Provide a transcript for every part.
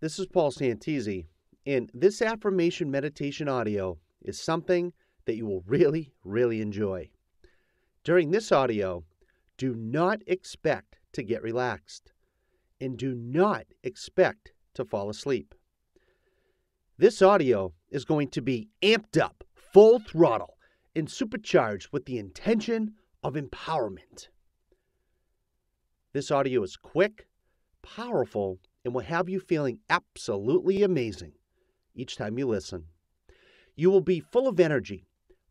This is Paul Santisi, and this affirmation meditation audio is something that you will really, really enjoy. During this audio, do not expect to get relaxed and do not expect to fall asleep. This audio is going to be amped up, full throttle, and supercharged with the intention of empowerment. This audio is quick, powerful, and will have you feeling absolutely amazing each time you listen. You will be full of energy,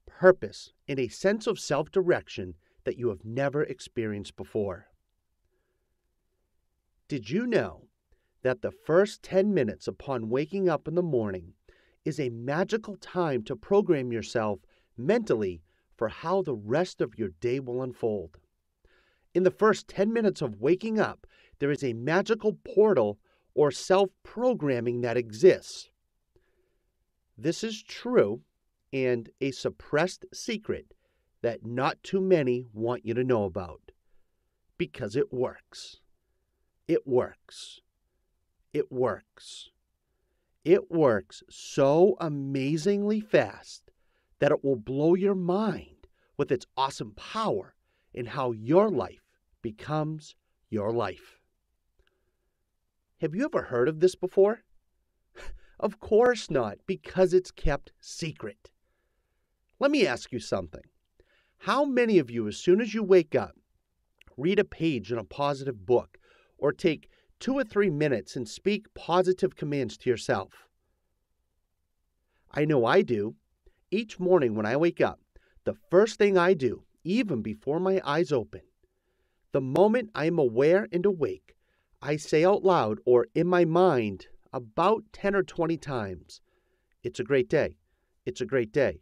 purpose, and a sense of self direction that you have never experienced before. Did you know that the first 10 minutes upon waking up in the morning is a magical time to program yourself mentally for how the rest of your day will unfold? In the first 10 minutes of waking up, there is a magical portal or self programming that exists. This is true and a suppressed secret that not too many want you to know about because it works. It works. It works. It works so amazingly fast that it will blow your mind with its awesome power in how your life becomes your life. Have you ever heard of this before? of course not, because it's kept secret. Let me ask you something. How many of you, as soon as you wake up, read a page in a positive book or take two or three minutes and speak positive commands to yourself? I know I do. Each morning when I wake up, the first thing I do, even before my eyes open, the moment I am aware and awake, I say out loud or in my mind about 10 or 20 times, It's a great day. It's a great day.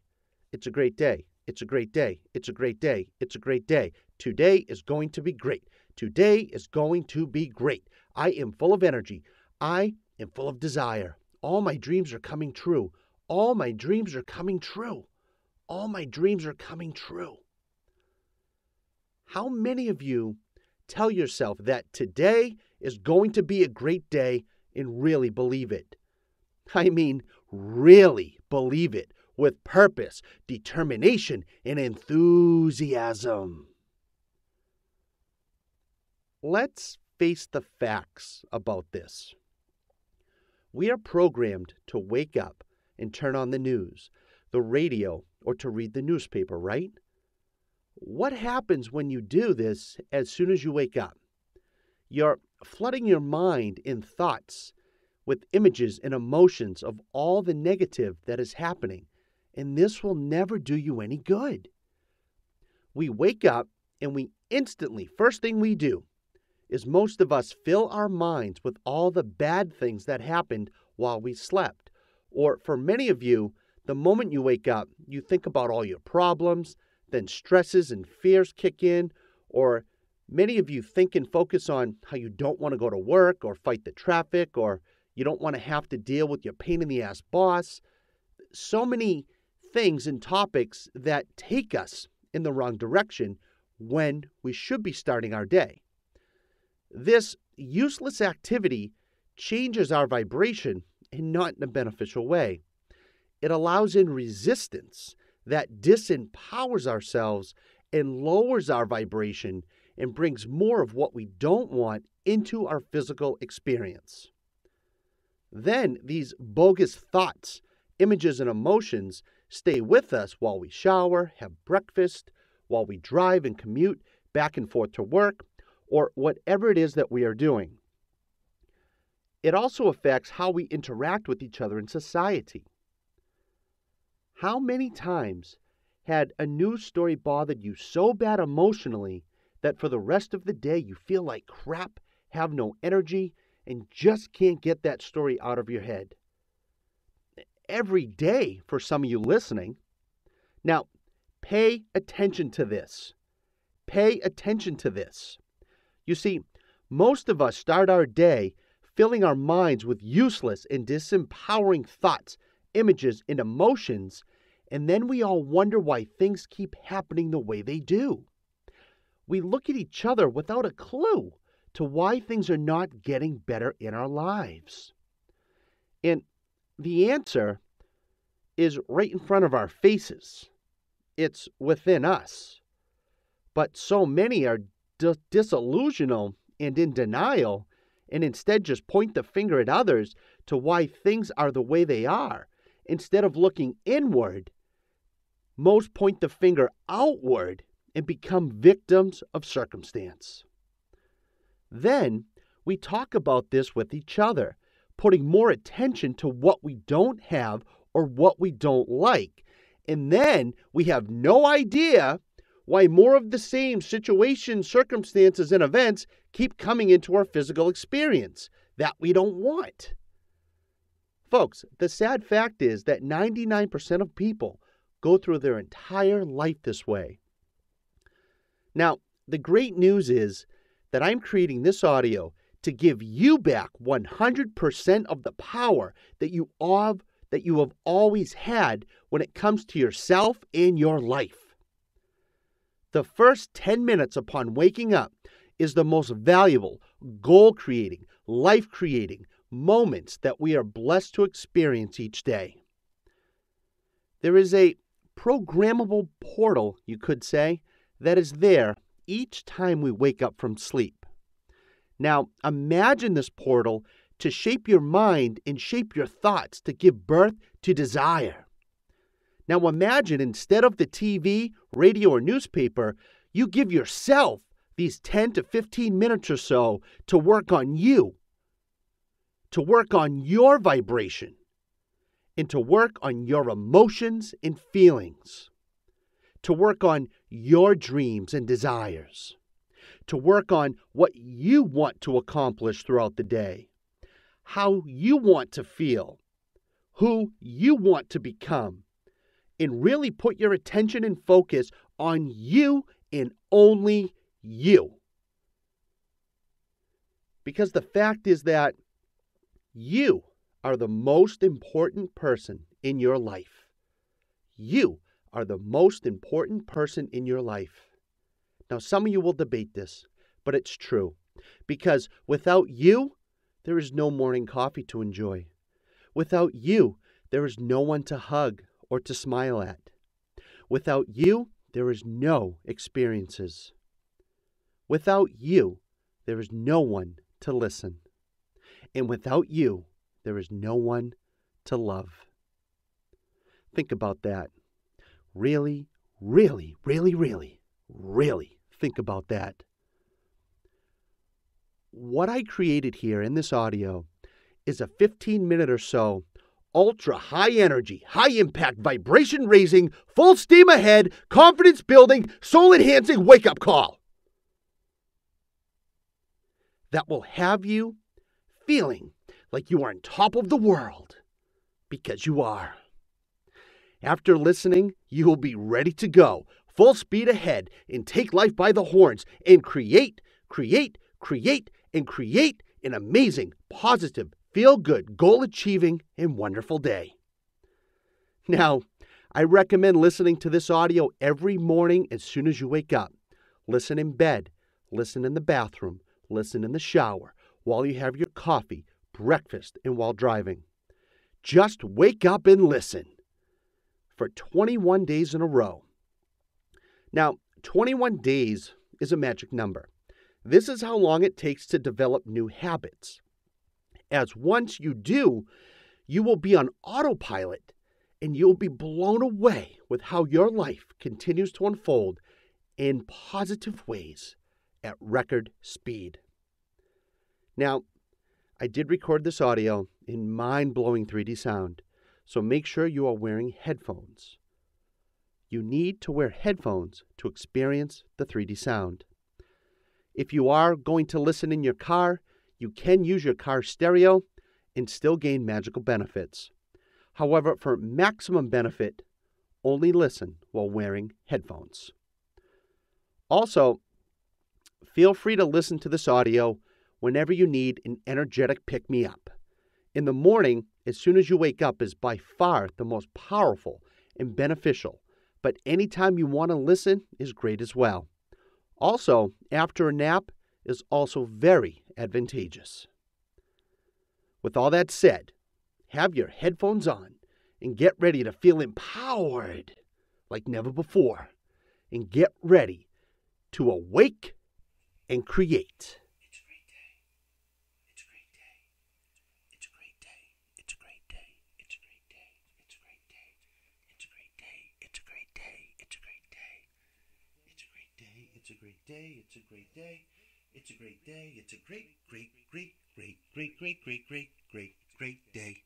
It's a great day. It's a great day. It's a great day. It's a great day. Today is going to be great. Today is going to be great. I am full of energy. I am full of desire. All my dreams are coming true. All my dreams are coming true. All my dreams are coming true. How many of you tell yourself that today is going to be a great day and really believe it? I mean, really believe it with purpose, determination, and enthusiasm. Let's face the facts about this. We are programmed to wake up and turn on the news, the radio, or to read the newspaper, right? What happens when you do this as soon as you wake up? You're flooding your mind in thoughts with images and emotions of all the negative that is happening, and this will never do you any good. We wake up and we instantly, first thing we do is most of us fill our minds with all the bad things that happened while we slept. Or for many of you, the moment you wake up, you think about all your problems, then stresses and fears kick in, or many of you think and focus on how you don't want to go to work or fight the traffic, or you don't want to have to deal with your pain in the ass boss. So many things and topics that take us in the wrong direction when we should be starting our day. This useless activity changes our vibration and not in a beneficial way. It allows in resistance that disempowers ourselves and lowers our vibration and brings more of what we don't want into our physical experience. Then these bogus thoughts, images, and emotions stay with us while we shower, have breakfast, while we drive and commute back and forth to work, or whatever it is that we are doing. It also affects how we interact with each other in society. How many times had a news story bothered you so bad emotionally that for the rest of the day you feel like crap, have no energy, and just can't get that story out of your head? Every day for some of you listening. Now, pay attention to this. Pay attention to this. You see, most of us start our day filling our minds with useless and disempowering thoughts images, and emotions, and then we all wonder why things keep happening the way they do. We look at each other without a clue to why things are not getting better in our lives. And the answer is right in front of our faces, it's within us. But so many are dis- disillusional and in denial, and instead just point the finger at others to why things are the way they are. Instead of looking inward, most point the finger outward and become victims of circumstance. Then we talk about this with each other, putting more attention to what we don't have or what we don't like. And then we have no idea why more of the same situations, circumstances, and events keep coming into our physical experience that we don't want. Folks, the sad fact is that 99% of people go through their entire life this way. Now, the great news is that I'm creating this audio to give you back 100% of the power that you have that you have always had when it comes to yourself and your life. The first 10 minutes upon waking up is the most valuable, goal creating, life creating moments that we are blessed to experience each day. There is a programmable portal, you could say, that is there each time we wake up from sleep. Now, imagine this portal to shape your mind and shape your thoughts to give birth to desire. Now, imagine instead of the TV, radio, or newspaper, you give yourself these 10 to 15 minutes or so to work on you, to work on your vibration, and to work on your emotions and feelings, to work on your dreams and desires, to work on what you want to accomplish throughout the day, how you want to feel, who you want to become, and really put your attention and focus on you and only you. Because the fact is that you are the most important person in your life. You are the most important person in your life. Now, some of you will debate this, but it's true. Because without you, there is no morning coffee to enjoy. Without you, there is no one to hug or to smile at. Without you, there is no experiences. Without you, there is no one to listen. And without you, there is no one to love. Think about that. Really, really, really, really, really think about that. What I created here in this audio is a 15 minute or so ultra high energy, high impact, vibration raising, full steam ahead, confidence building, soul enhancing wake up call that will have you feeling like you are on top of the world because you are. After listening, you will be ready to go, full speed ahead, and take life by the horns and create, create, create, and create an amazing, positive, feel good, goal achieving, and wonderful day. Now, I recommend listening to this audio every morning as soon as you wake up. Listen in bed, listen in the bathroom, listen in the shower, while you have your coffee, breakfast, and while driving. Just wake up and listen for 21 days in a row. Now, 21 days is a magic number. This is how long it takes to develop new habits. As once you do, you will be on autopilot and you'll be blown away with how your life continues to unfold in positive ways at record speed. Now, I did record this audio in mind blowing 3D sound, so make sure you are wearing headphones. You need to wear headphones to experience the 3D sound. If you are going to listen in your car, you can use your car stereo and still gain magical benefits. However, for maximum benefit, only listen while wearing headphones. Also, feel free to listen to this audio whenever you need an energetic pick me up. In the morning, as soon as you wake up, is by far the most powerful and beneficial, but anytime you want to listen is great as well. Also, after a nap is also very advantageous. With all that said, have your headphones on and get ready to feel empowered like never before. And get ready to awake and create. Day. It's a great day. It's a great, great, great, great, great, great, great, great, great, great day.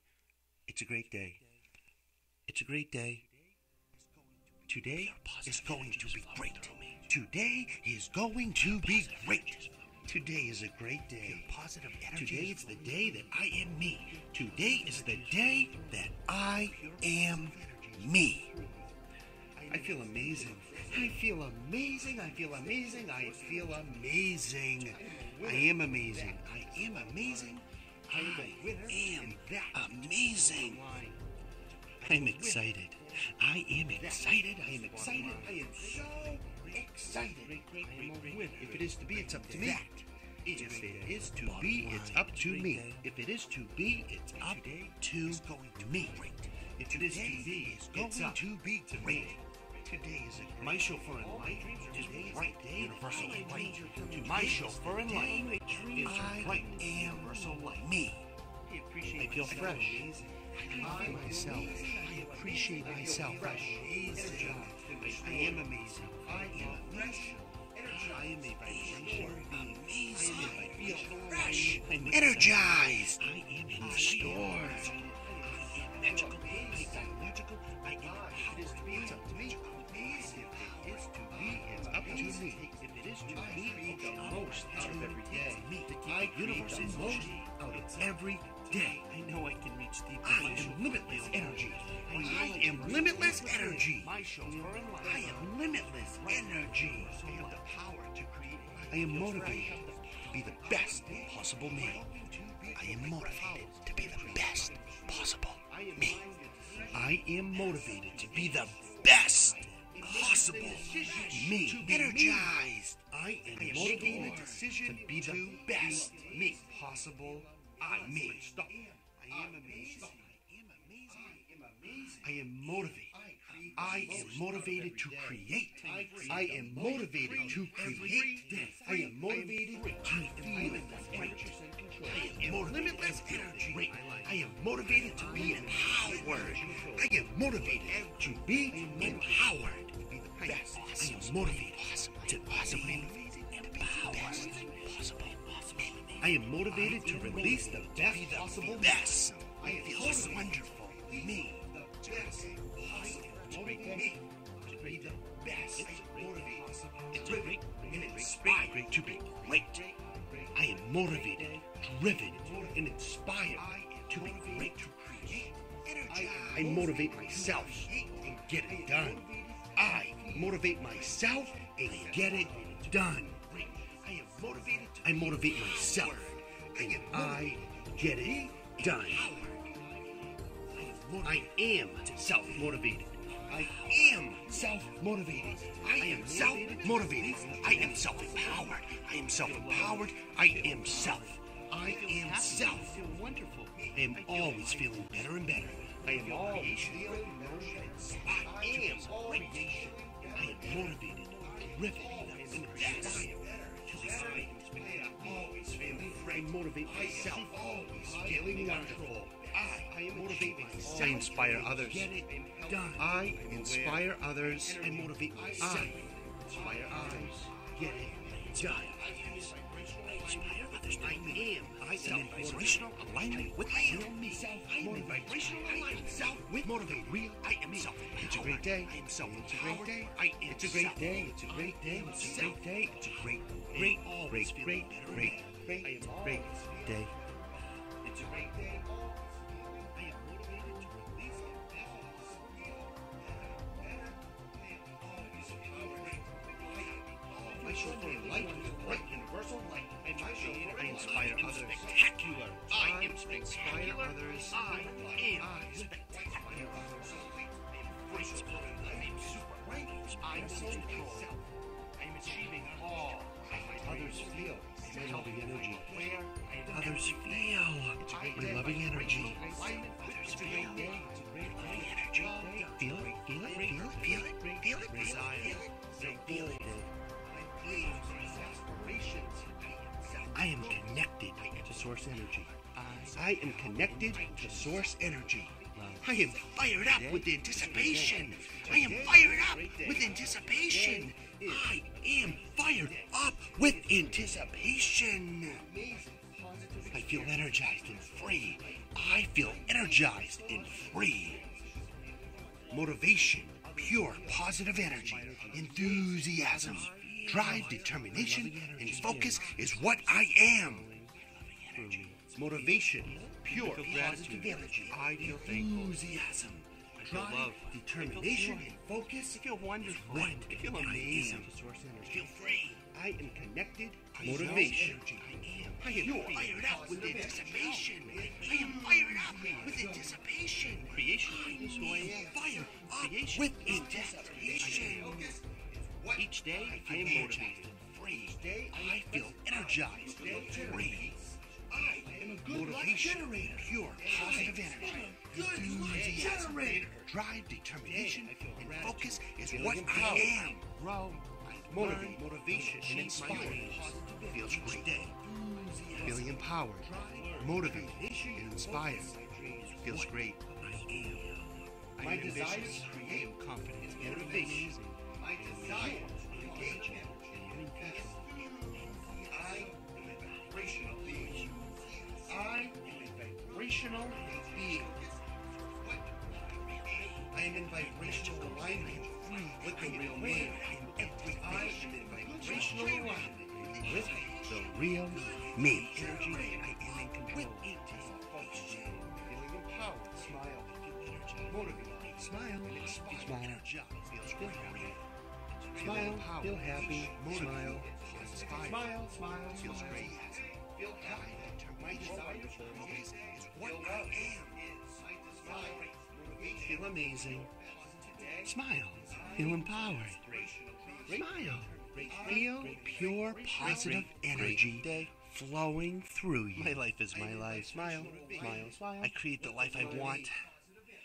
It's a great day. It's a great day. Today is going to be great. Today is going to be great. Today is a great day. Positive energy. Today is the day that I am me. Today is the day that I am me. I feel amazing. I feel amazing. I feel amazing. I feel amazing. I am amazing. I am amazing. I am that amazing. I'm excited. I am excited. I am excited. I am so excited. If it is to be, it's up to me. If it is to be, it's up to me. If it is to be, it's up to me. If it is to be, it's going to be great. Today is a my chauffeur in life is bright, universal light. My chauffeur in life is bright, universal light. Me. I feel fresh. I feel myself. I appreciate myself. I am amazing. I am fresh. I am a vibration. Amazing. I feel fresh. I'm energized. I am restored. I am magical. To me. If it is to be, the most out of every day. My universe is most out of every day. I know I can reach deep. I am limitless energy. I am limitless energy. I am limitless energy. I have the power to create. I am motivated to be the best possible me. I am motivated to be the best possible me. I am motivated to be the best possible me. Energized. I am making the decision to be the best me possible I me. I am amazing. I am motivated. I am motivated to create. I am motivated to create. I am motivated to feel great. I am limitless energy. I am motivated to be empowered. I am motivated to be empowered. I am motivated to empowered. I am motivated to release the best possible best. I feel so wonderful. Me. The best. I am motivated to be the best. It's great and inspired to be great. I am motivated, driven, and inspired to be great. I motivate myself and get it done. I motivate myself and get it done. I motivate myself and I get it done. I am self motivated. I am self motivated. I am self motivated. I am self empowered. I am self empowered. I am self. I am self. Wonderful. I am always feeling better and better. I am always feeling I am great. Motivated, driven, and inspired to be great. I motivate myself. Always feeling wonderful. I motivate myself. I inspire others. I inspire others. I motivate myself. I inspire others. Get it done. I inspire others. I am. I am in vibrational alignment with real me. I am in vibrational alignment self with motivate real. I am self. It's a great day. I am self. It's a great day. I am. It's a great day. It's a great day. It's a great day. It's a great, great, great, great, great, great, great day. It's a great day. I am motivated to release the My chauffeur light is bright, spectacular. Others. I am spectacular. I'm super. I'm. I'm achieving all others feel. They energy. Others feel. It's a loving energy. Others feel. Loving energy. Feel it. Feel it. Feel it. Feel it. Feel it. Feel it. Feel it. I am connected to source energy. I am connected to source energy. I am fired up with anticipation. I am fired up with anticipation. I am fired up with anticipation. I feel energized and free. I feel energized and free. Motivation, pure positive energy, enthusiasm, drive, determination, and focus is what I am. Motivation, pure positive energy, enthusiasm, drive, love. determination, and focus. I feel wonderful. What I feel amazing. am. I feel free. I am connected. I Motivation. I am. I am fired up with anticipation. I am fired up with anticipation. Creation I is who I am. fired up with anticipation. Each day, I am energized motivated. free. I feel energized free. Am a good motivation, pure positive energy, enthusiasm, drive, determination, and focus is what I am. Grow. Motivate, motivation, and inspire. Feels great. Feeling empowered, motivated, and inspired. Feels great. I My am desires ambitious. I create am confident. motivation. My desire engagement. Vibrational being. I am in vibrational alignment with the real me. I am in vibrational alignment with the real me. Energy. I am in control. Feeling empowered. Smile. Motivated. Smile. Smile. Energized. Feels great. Smile. Feel happy. Smile. Smile. Smile. Feels great. Feel happy. My desire for focus is what I am. Feel amazing. Smile. Feel empowered. Smile. Feel pure positive energy flowing through you. My life is my life. Smile. Smile. Smile. I create the life I want.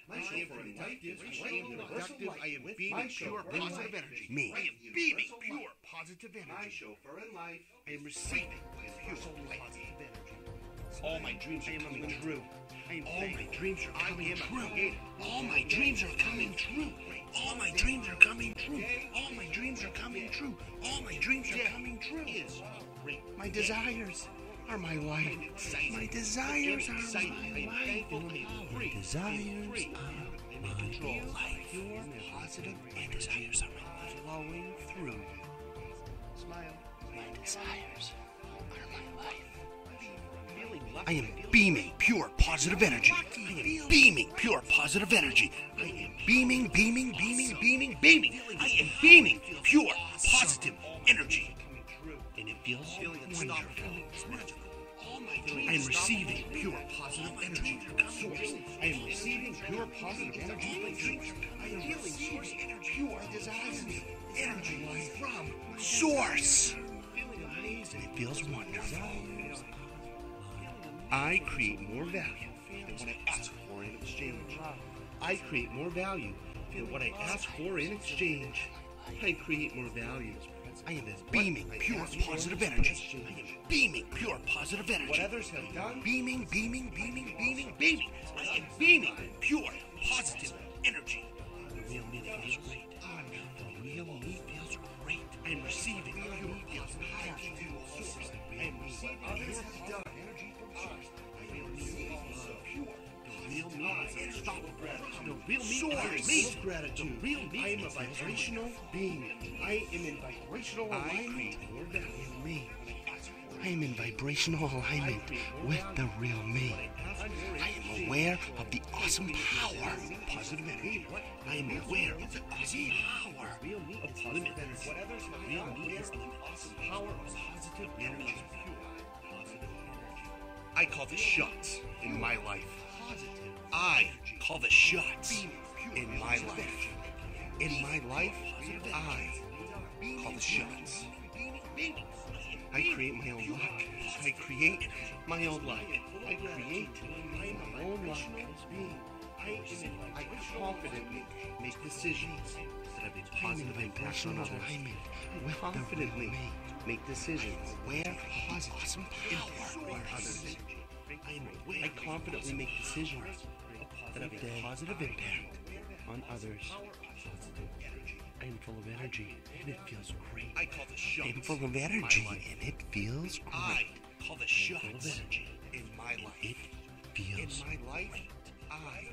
I am productive. I am productive. I am beaming pure positive energy. Me. I am beaming pure positive energy. I am receiving pure positive energy. All my dreams are coming true. All my dreams are coming true. All my dreams are coming true. All my dreams are coming true. All my dreams are coming true. All my dreams are coming true. My desires are my life. My desires are my life. My desires are my life. Pure positive desires are my life. Flowing through you. Smile. My desires are my life. I am beaming pure positive energy. I am beaming pure positive energy. I am beaming, beaming, beaming, beaming, beaming. I am beaming pure positive energy. And it feels wonderful. I am receiving pure positive energy from source. I am receiving pure positive energy from source. I am receiving pure desires energy from source. And it feels wonderful. I create more value than what I ask for in exchange. I create more value than what I ask for in exchange. I create more value. I am beaming pure positive energy. I am beaming pure positive energy. What others have done? Beaming, beaming, beaming, beaming, beaming. I am beaming pure positive energy. The real me feels great. The real me feels great. I am receiving pure positive energy. I am receiving pure positive energy Real me is amazing. Gratitude. The real me I am a vibrational being. I am in vibrational alignment with me. I am in vibrational alignment with the real me. I am aware of the awesome power of positive energy. I am aware of the awesome power of limitless. The real me is the awesome power of positive energy. I call the shots in my life. I call the shots in my life. In my life, I call the shots. I create my own luck. I create my own luck. I create my own luck. I, confidently make decisions that have a positive impact on others. I confidently make decisions where positive awesome power others. I am. I confidently make decisions that have a positive impact on others. I am full of energy and it feels great. I call the shots. I am full of energy and it feels I great. call the Full of shots energy. in my life. It In feels my life, I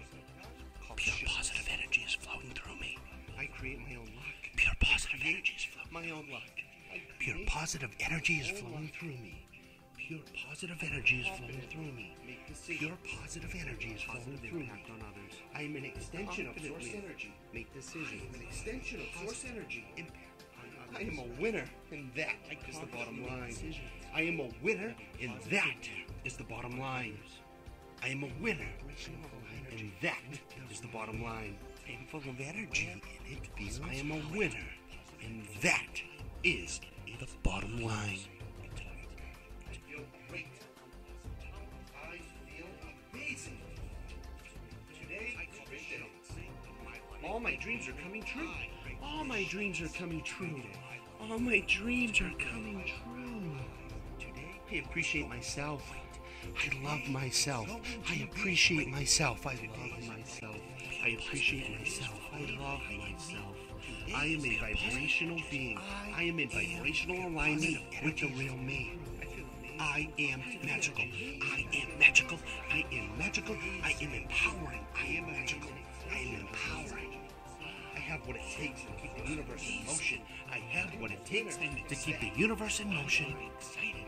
call pure positive energy is flowing through me. I create my own luck. Pure positive energy is flowing. My own luck. Pure positive energy is flowing through me. Pure positive energy is flowing through me. Pure positive energy is flowing through me. impact on others. I am an extension of source energy. Make decisions. An extension of source energy. Impact I am a winner, and that is the bottom line. I am a winner, and that is the bottom line. I am a winner, and that is the bottom line. I am full of energy, and it feels. I am a winner, and that is the bottom line. Amazing. Today, I. All my dreams are coming true. All my dreams are coming true. All my dreams are coming true. Today, I appreciate myself. I love myself. I appreciate myself. I love myself. I appreciate myself. I love myself. I am a vibrational being. I am in vibrational alignment with the real me. I am magical. I am magical. I am magical. I am empowering. I am magical. I am empowering. I have what it takes to keep the universe in motion. I have what it takes to keep the universe in motion.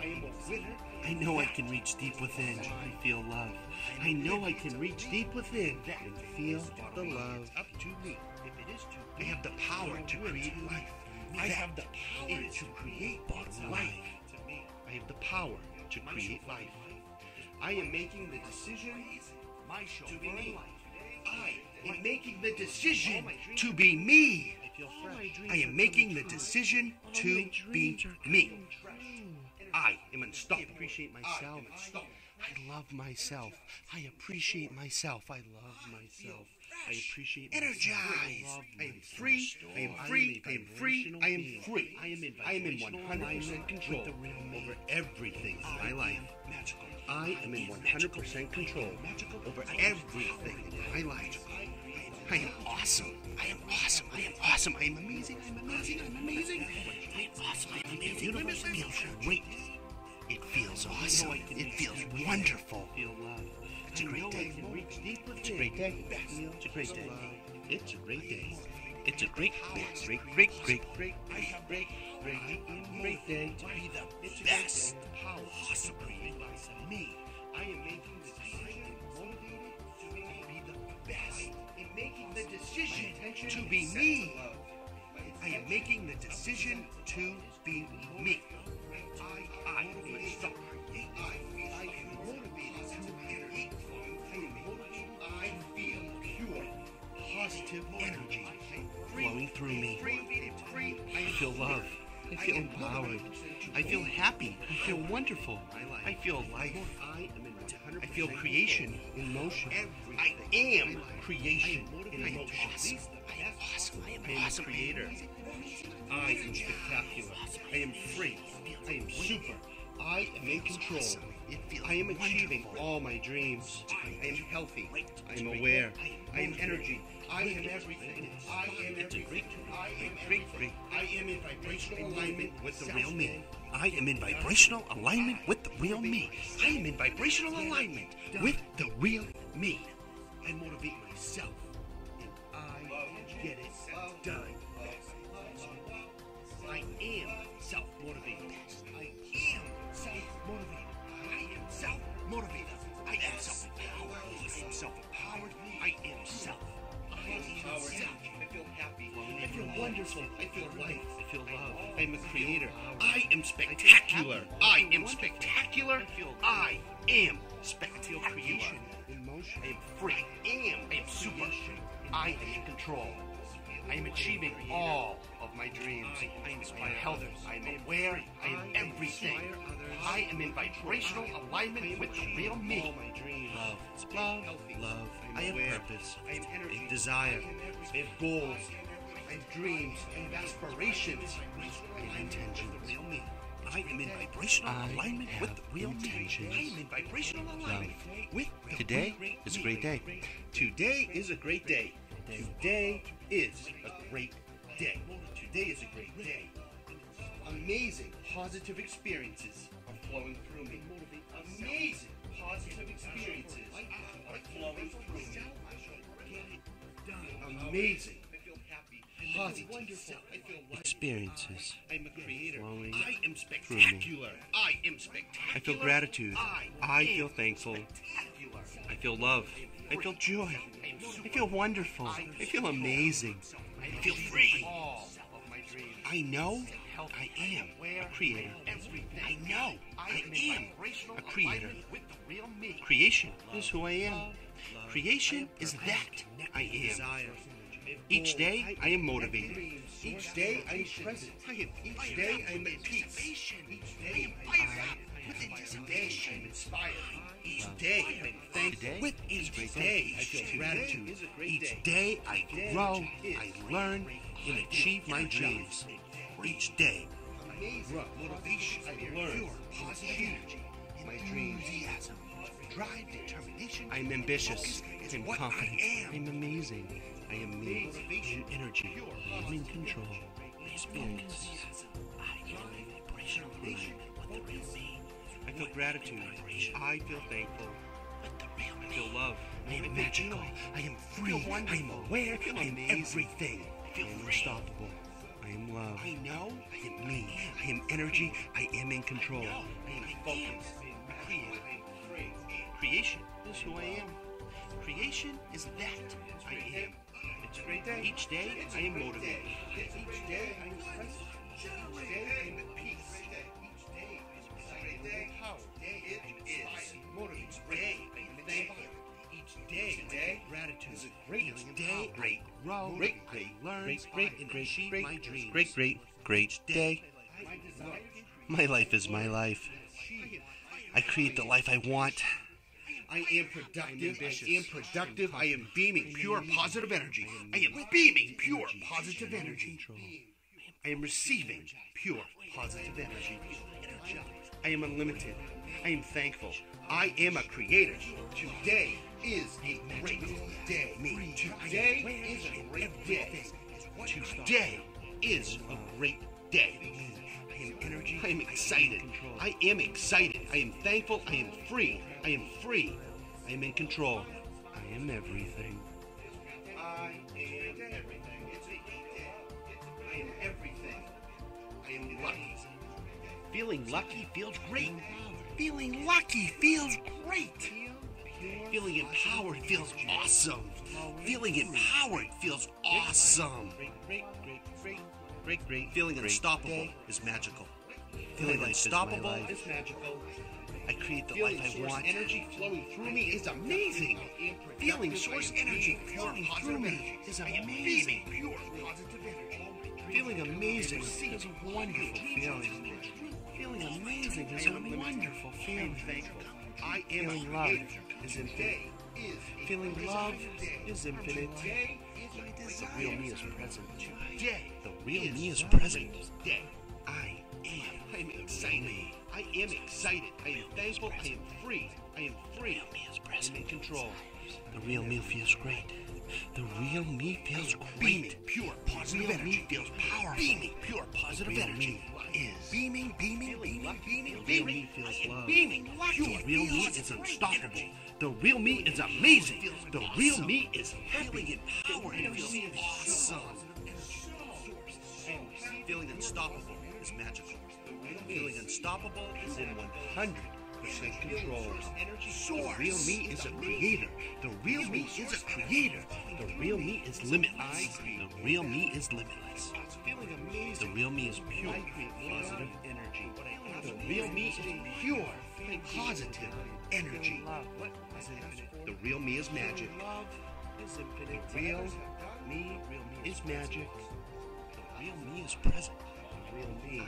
I am a winner. I know I can reach deep within and feel love. I know I can reach deep within and feel the love. Up to me. If it is to I have the power to create life. I have the power to create life. To me. I have the power to create life. I am making the decision to be me. I am making the decision to be me. I. I am making the decision to be me. I am unstoppable. I appreciate myself. I love myself. I appreciate myself. I love myself. I appreciate Energized. I am free. I am free. I am free. I am free. I am in. I am in 100% control over everything in my life. I am in 100% control over everything in my life. I am awesome. I am awesome. I am awesome. I am amazing. I'm amazing. I'm amazing. I am awesome. I am amazing. Universe feels great. It feels awesome. It feels wonderful. It's a great day. It's a great day. It's a great day. It's a great day. It's a great, great, great, great, great, great, great, great, great, great day. To be the best. Awesome. Me. I am making the decision, motivated to be the best. In making the decision to be me. I am making the decision to be me. I, I am unstoppable. I, positive energy flowing through me. I feel love. I feel empowered. I feel happy. I feel wonderful. I feel life. I feel creation in motion. I am creation in motion. I am awesome. I am awesome creator. I am spectacular. I am free. I am super. I am in control. I am achieving all my dreams. I am healthy. I am aware. I am energy. I am everything. I am everything. I am everything. I am in vibrational alignment with the real me. I am in vibrational alignment with the real me. I am in vibrational alignment with the real me. I motivate myself. And I get it done. Creator. I am spectacular. I am spectacular. I am spectacular. I am free. I am. Super. I am in control. I am achieving all of my dreams. I am healthy. I am aware. I am everything. I am in vibrational alignment with the real me. Love, love, love. I have purpose. I have desire. I have goals. I have dreams. I have aspirations. I have intention. Real me I am in vibrational I alignment with the real intentions. I am in vibrational alignment with the Today real is a great day. Today is a great day. Today is a great day. Today is a great day. Amazing positive experiences are flowing through me. Amazing positive experiences are flowing through me. Amazing positive Experiences. I'm a creator. flowing I am spectacular. I am spectacular. I feel gratitude. I, I feel thankful. I feel love. I feel joy. I feel wonderful. I feel amazing. I feel free. I know I am a creator. I know I am a creator. Creation is who I am. Creation is that I am. Each day I am motivated. Each day I am present. Each day I am at peace. Each day I am with anticipation. I am inspired. Each day I am thankful. With each day. I feel gratitude. Each day. I grow, I learn, and achieve my dreams. Each day grow, motivation, I learn, positive energy, my dreams, enthusiasm, drive, determination. I am ambitious. Am confident. I am amazing. I am me. I am energy. I am in control. I am in vibrational alignment with the real me. I feel gratitude. I feel thankful. I feel love. I am magical. I am free. I am aware. I am everything. I am unstoppable. I am love. I know I am me. I am energy. I am in control. I am focused. Creation is who I am. Creation is that I am. It's a great day. Each day I am motivated. Each day I am present. Each day I am at peace. Each day is exciting with power. It is motivating. Each day I am thankful. Each day today gratitude is a great Each day. Great grow. Great great learn. Great great great great my dreams. Great, great, great day. My life is my life. I create the life I want. I am productive. I am productive. I am beaming pure positive energy. I am beaming pure positive energy. I am receiving pure positive energy. I am unlimited. I am thankful. I am a creator. Today is a great day. Today is a great day. Today is a great day. I am energy. I am excited. I am excited. I am thankful. I am free. I am free. I am in control. I am everything. I am everything. It's a great day. I am everything. I am lucky. Feeling lucky feels great. Feeling lucky feels great. Feeling empowered feels awesome. Feeling empowered feels awesome. Great, great, great, great, great. Feeling unstoppable is magical. Feeling life is my unstoppable is magical. Create the Feeling life I source want. energy flowing through me is amazing. Feeling source energy flowing through me is amazing. Pure positive energy. Feeling amazing is a wonderful feeling. Feeling amazing is a wonderful feeling. I am Feeling love is infinite. Today is a Feeling love is infinite. Today is a The real me is present. The real me is present. I am. I am excited. I am excited. I am thankful. I am free. I am free. I am in control. The real me feels great. The real me feels Beaming pure positive Real energy me feels powerful. Beaming pure positive Real energy me is beaming, beaming, beaming, beaming, real beaming. me feels I am love. Beaming, pure real me is great unstoppable. The real me is amazing. The real me is happy. Empowered. It feels awesome. Feeling unstoppable is magical. Feeling unstoppable is in 100% control. The real me is a creator. The real me is a creator. The real me is limitless. The real me is limitless. The real me is pure, positive energy. The real me is pure, positive energy. The real me is magic. The real me is magic. The real me is present. Real me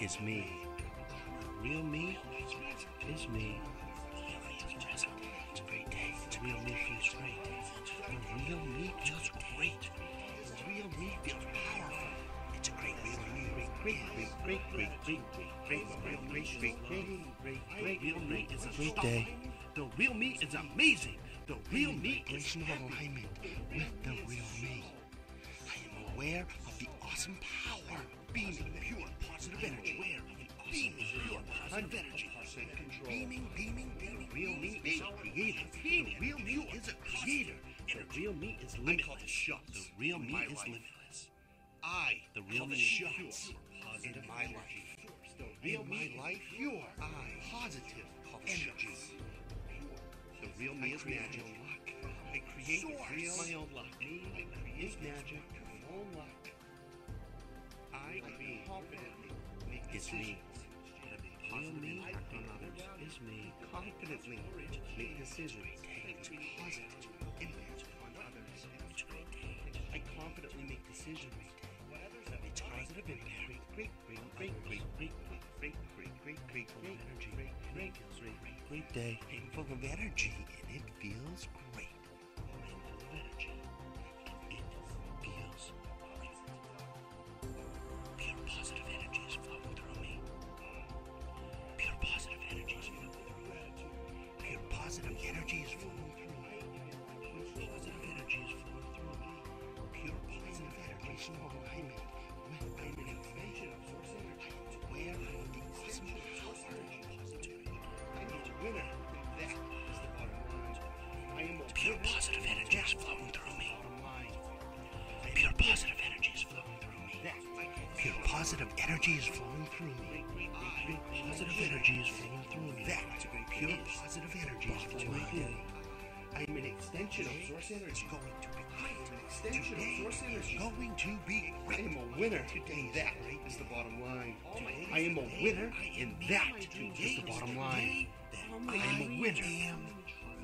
is me. The real me is me. It's a great day. The real me feels great. The real me feels great. The real me feels powerful. It's a great, great, great, great, great, great, great, great, great, great, great, great, great, great, Real me is a great day. The real me is amazing. The real me is happy. with the real me. I am aware the awesome power beaming pure positive energy. Aware of the beaming pure positive energy. Beaming, beaming, beaming. Real me is a creator. The real me is a creator. The real me is limitless. I call the shots. The real me is limitless. I, The real me shots in my life. The real In me my life, pure. I, Positive energy. The real me is magic. my own luck. I create real my own luck. Me is magic. my own luck. I create. confidently make decisions. That positive me impact on others. is me. Confidently make decisions that have a positive impact on others. I confidently make decisions that have a positive impact. Great, great, great, great, great, great, great, great, great, Full great, of energy. great, great, great, great day. I'm full of energy and it feels great. Energy is flowing through me. Positive energy is flowing through me. That pure positive energy is flowing through me. I am an extension of source energy. It's going to be great. An extension of source energy. It's going to be great. I am a winner today. That is the bottom line. I am a winner, and that is the bottom line. I am a winner.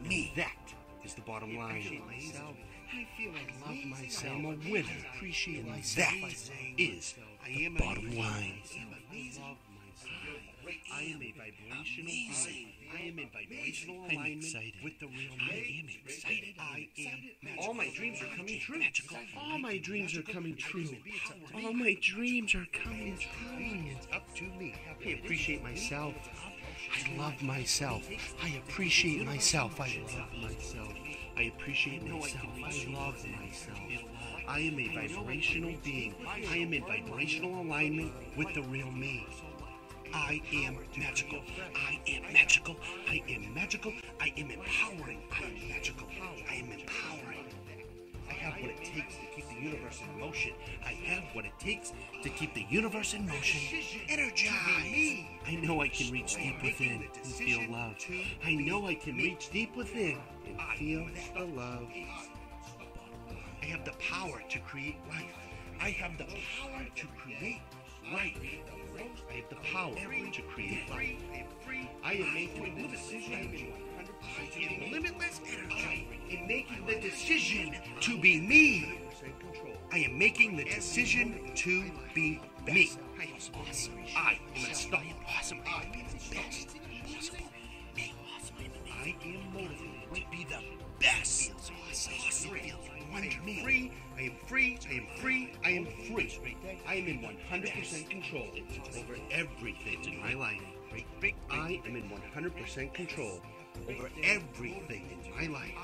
Me. That is the bottom line. I feel I love myself. I am a winner. Appreciate myself. That is the bottom line. I am a vibrational being. I am in vibrational I'm alignment excited. with the real I am excited. I am magical. All my dreams are coming true. Magical. All my dreams are coming true. All my dreams are coming true. It's up to me. I appreciate myself. I love myself. I appreciate myself. I love myself. I appreciate myself. I love myself. I am a vibrational being. I am in vibrational alignment with the real me. I am magical. I am magical. I am magical. I am empowering. I am magical. I am empowering. I have what it takes to keep the universe in motion. I have what it takes to keep the universe in motion. Energize. I know I can reach deep within and feel love. I know I can reach deep within and feel the love. I have the power to create life. I have the power to create life. I have the power to create life. I am making the decision. I am limitless energy in making the decision to be me. I am making the decision to be me. I am awesome. I am unstoppable. Awesome. I am the best possible. I am motivated to be the best. Awesome. I am free. I am free. I am free. I am free. I am in 100% control over everything in my life. I am in 100% control over everything in my life.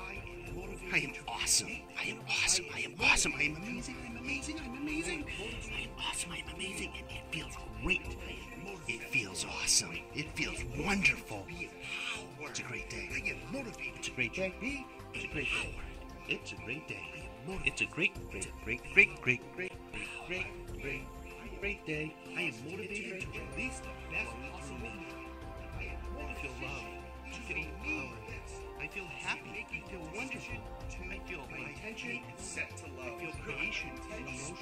I am awesome. I am awesome. I am awesome. I am amazing. I'm amazing. I'm amazing. I am awesome. I'm amazing. And it feels great. It feels awesome. It feels wonderful. It's a great day. I am motivated. It's a great day. It's a great day. It's a great day. It's a great, great, great, great, great, great, great, great, great day. I am motivated to release the best possible me. I feel love. I feel empowered. I feel happy. I feel wonderful. I feel my intention is set to love. I feel creation and emotion.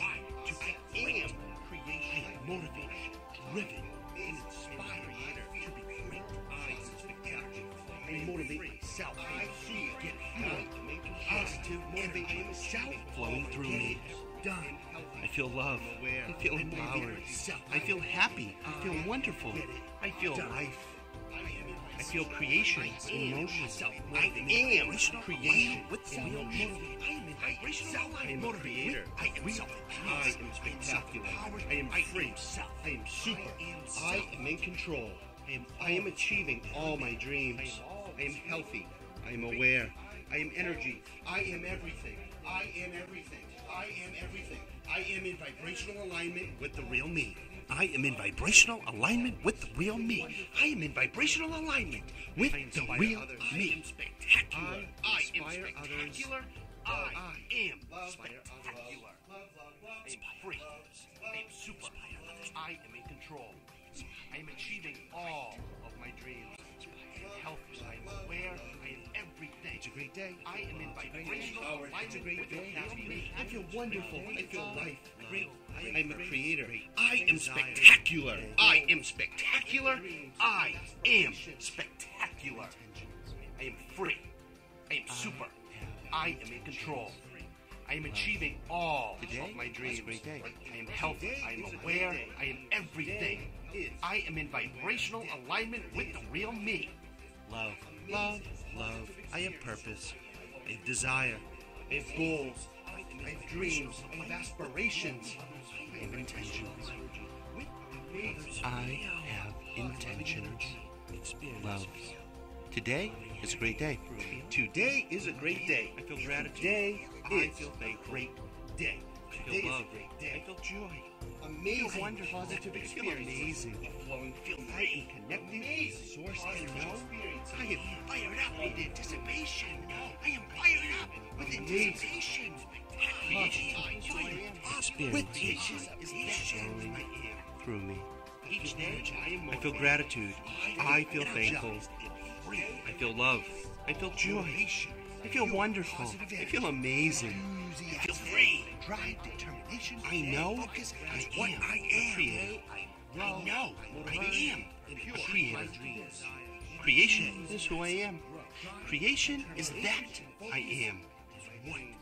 To I am creation. I am motivated, driven, and inspired to be great. I am. I myself. Positive motivate myself flowing through me. Done. I feel love. I feel empowered. I feel happy. I feel wonderful. I feel life. I feel creation in motion. I am creation with the real me. I am in vibration. I am a creator. I am. I am spectacular. I am free. I am super. I am in control. I am achieving all my dreams. I am healthy. I am aware. I am energy. I am everything. I am everything. I am everything. I am in vibrational alignment with the real me. I am in vibrational alignment with the real me. I am in vibrational alignment with the real me. I am spectacular. I am spectacular. I am spectacular. I am free. I am super. I am in control. I am achieving all of my dreams. I am healthy. I am aware. I am. It's a great day. I am in vibrational alignment It's a great day. I feel wonderful. I feel life. I am a creator. I am spectacular. I am spectacular. I am spectacular. I am free. I am super. I am in control. I am achieving all of my dreams. I am healthy. I am aware. I am everything. I am in vibrational alignment with the real me. Love, love, love. I have purpose. I have desire. I have goals. I have dreams. I have aspirations. I have intentions. I have intentions. Love. Today is a great day. Today is a great day. I feel gratitude. Today is a great day. I feel love. I feel joy. Amazing, wonderful, positive experience. Amazing, flowing, feel I am connected with the source I know. I am fired up with anticipation. I am fired up with anticipation. Experience. With anticipation through me. Each day, I am. I feel gratitude. I feel thankful. I feel love. I feel joy. I feel wonderful. I feel amazing. I feel free. Drive, determination. I know I what I am. I know I am a creator. Creation is who I am. Creation is that I am.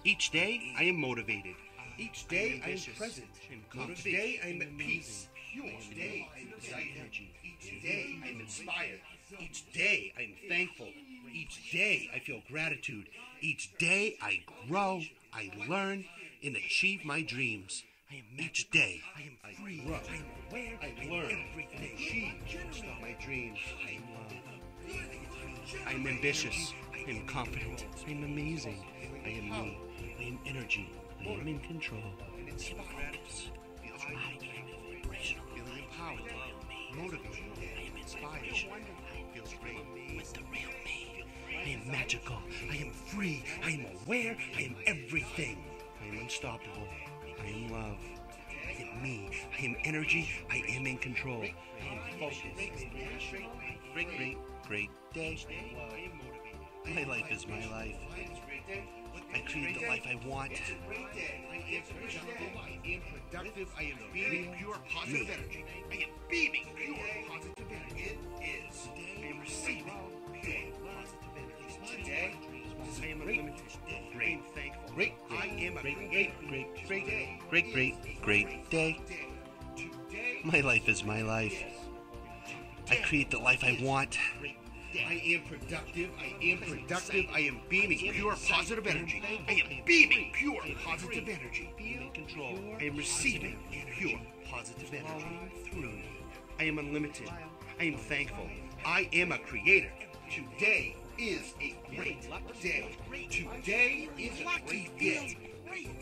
Each day I am motivated. Each day I am present. Each day I am at peace. Each day I am excited. Each day I am inspired. Each day I am thankful. Each day I feel gratitude. Each day I grow, I learn, and achieve my dreams. Each day I grow, I learn, and achieve my dreams. I am love. I am ambitious. I am confident. I am amazing. I am me. I am energy. I am in control. I am vibrational. Feeling empowered. Motivated. I am inspired. Feels great. With the real me. I am magical. I am free. I am aware. I am everything. I am unstoppable. I am love. I am me. I am energy. I am in control. I am focused. Great, great, great day. My life is my life. I create the life I want. I am productive. I am beaming pure positive energy. I am beaming pure positive energy. It is. I am receiving pure positive energy. Today, I am. Great, thankful. Great, I am a great, great, great, great, great, great, great day. My life is my life. I create the life I want. I am productive. I am productive. I am beaming pure positive energy. I am beaming pure positive energy. I am in control. I am receiving pure positive energy through me. I am unlimited. I am thankful. I am a creator. Today is a great day. Today is a great day.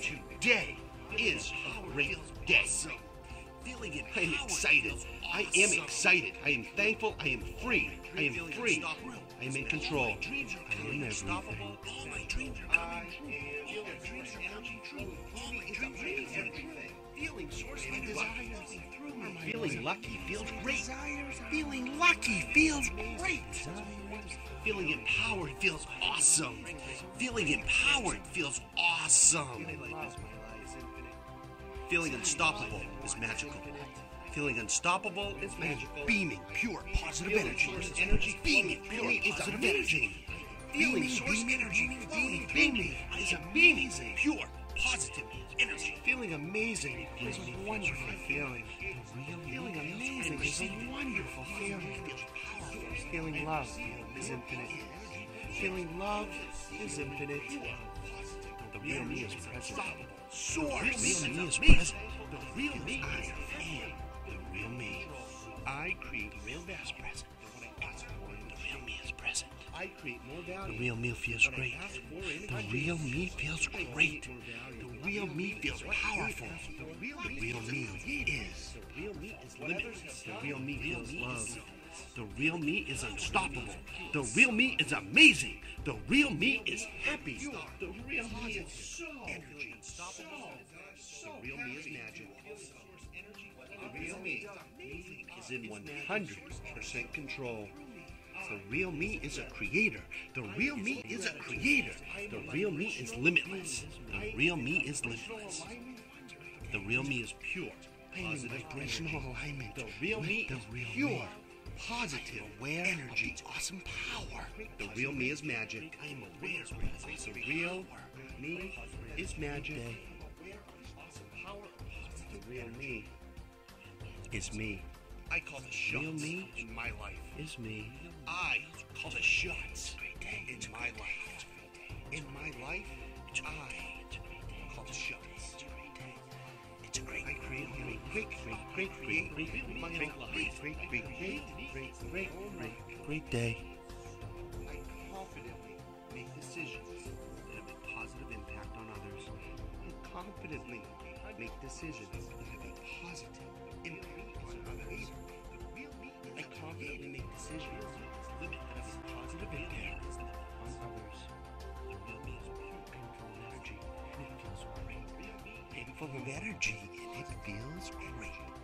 Today is a great day. I am excited. I am excited. I am thankful. I am free. I am free. I am in control. I am everything. All my dreams are coming true. All my dreams are coming true. All my dreams are everything. Feeling source my desires. Feeling lucky feels great. Feeling lucky feels great. Feeling empowered feels awesome. Feeling empowered feels awesome. Feeling unstoppable is magical. Feeling unstoppable is magical. Beaming pure positive energy. Energy beaming pure positive energy. Feeling source energy. Feeling beaming is amazing. Pure positive energy. Feeling amazing is a wonderful feeling. Feeling amazing is a wonderful feeling. Feeling love is infinite. Feeling love is infinite. The real me is present. Source. The real me is present. The real me. I am the real me. I create real best present. The real me is present. I create more value. The real me feels great. The real me feels great. The real me feels powerful. The real me is. The real me is limitless. The real me feels love. The real me is unstoppable. The real me is amazing. The real me is happy. The real me is so energy. The real me is magic. The real me is in 100% control. The real me is a creator. The real me is a creator. The real me is limitless. The real me is limitless. The real me is pure. I am in Positive vibrational alignment. The real me is pure. Positive, aware energy, of its awesome power. The real me is magic. I am aware of The real me is magic. The real me is me. I call the shots Real me in my life. is me. I call the shots in my life. In my life, I call the shots. Great, great day. I confidently make decisions that have a positive impact on others. I confidently make decisions that have a positive impact on others. I confidently make decisions that have a positive impact on others. Full of energy and it feels great.